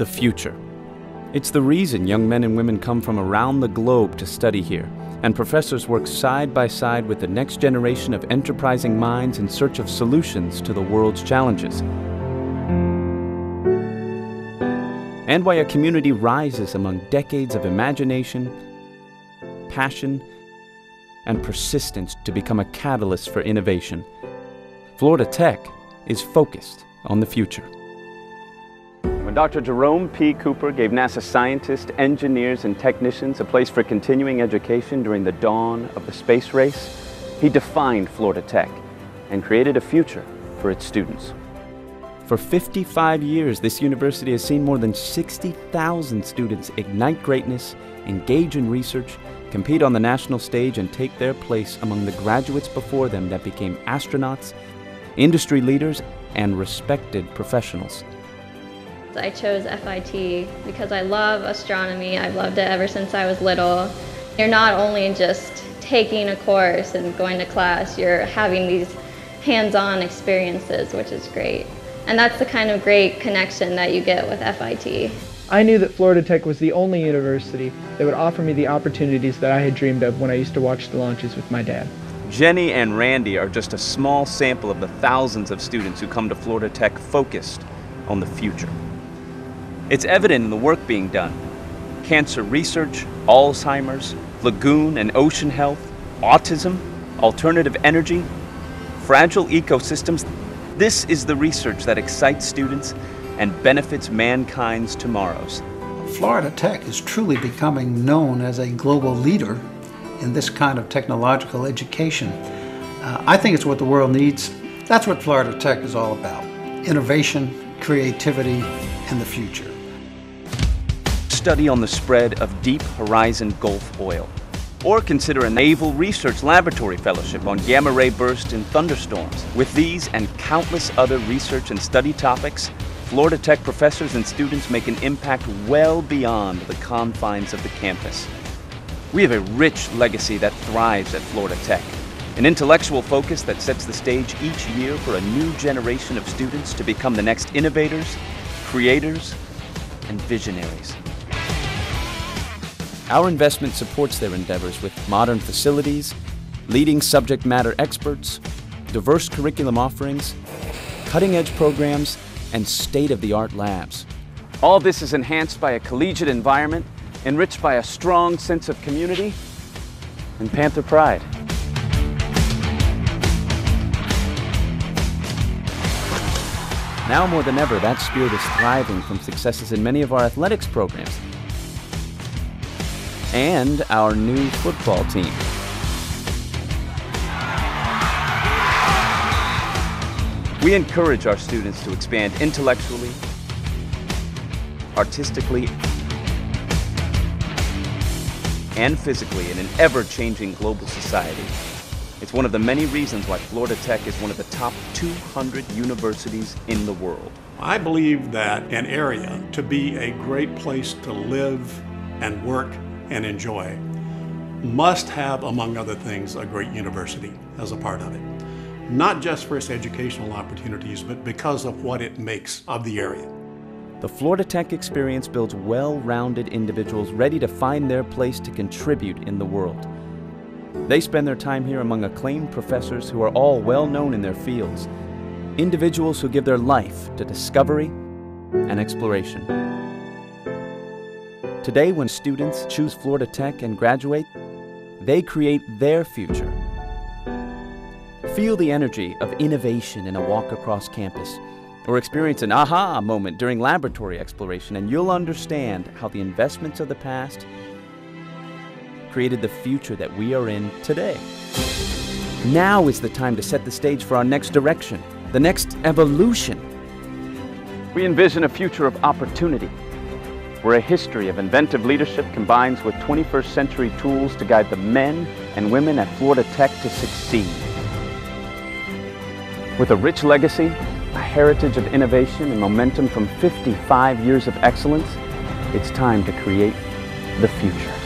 the future. It's the reason young men and women come from around the globe to study here, and professors work side by side with the next generation of enterprising minds in search of solutions to the world's challenges. And why a community rises among decades of imagination, passion, and persistence to become a catalyst for innovation. Florida Tech is focused on the future. When Dr. Jerome P. Keuper gave NASA scientists, engineers, and technicians a place for continuing education during the dawn of the space race, he defined Florida Tech and created a future for its students. For 55 years, this university has seen more than 60,000 students ignite greatness, engage in research, compete on the national stage, and take their place among the graduates before them that became astronauts, industry leaders, and respected professionals. I chose FIT because I love astronomy. I've loved it ever since I was little. You're not only just taking a course and going to class, you're having these hands-on experiences, which is great. And that's the kind of great connection that you get with FIT. I knew that Florida Tech was the only university that would offer me the opportunities that I had dreamed of when I used to watch the launches with my dad. Jenny and Randy are just a small sample of the thousands of students who come to Florida Tech focused on the future. It's evident in the work being done. Cancer research, Alzheimer's, lagoon and ocean health, autism, alternative energy, fragile ecosystems. This is the research that excites students and benefits mankind's tomorrows. Florida Tech is truly becoming known as a global leader in this kind of technological education. Uh, I think it's what the world needs. That's what Florida Tech is all about innovation, creativity, and the future study on the spread of deep horizon Gulf oil. Or consider a Naval Research Laboratory Fellowship on gamma ray bursts and thunderstorms. With these and countless other research and study topics, Florida Tech professors and students make an impact well beyond the confines of the campus. We have a rich legacy that thrives at Florida Tech, an intellectual focus that sets the stage each year for a new generation of students to become the next innovators, creators, and visionaries. Our investment supports their endeavors with modern facilities, leading subject matter experts, diverse curriculum offerings, cutting edge programs, and state of the art labs. All this is enhanced by a collegiate environment, enriched by a strong sense of community and Panther pride. Now more than ever, that spirit is thriving from successes in many of our athletics programs, and our new football team. We encourage our students to expand intellectually, artistically, and physically in an ever-changing global society. It's one of the many reasons why Florida Tech is one of the top 200 universities in the world. I believe that an area to be a great place to live and work and enjoy must have, among other things, a great university as a part of it. Not just for its educational opportunities, but because of what it makes of the area. The Florida Tech experience builds well-rounded individuals ready to find their place to contribute in the world. They spend their time here among acclaimed professors who are all well known in their fields, individuals who give their life to discovery and exploration. Today, when students choose Florida Tech and graduate, they create their future. Feel the energy of innovation in a walk across campus, or experience an aha moment during laboratory exploration, and you'll understand how the investments of the past created the future that we are in today. Now is the time to set the stage for our next direction, the next evolution. We envision a future of opportunity, where a history of inventive leadership combines with 21st century tools to guide the men and women at Florida Tech to succeed. With a rich legacy, a heritage of innovation and momentum from 55 years of excellence, it's time to create the future.